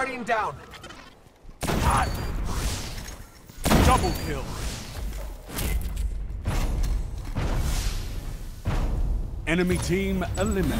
Guardian down. Hot. Double kill. Enemy team eliminated.